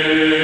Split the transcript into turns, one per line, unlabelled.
Amen.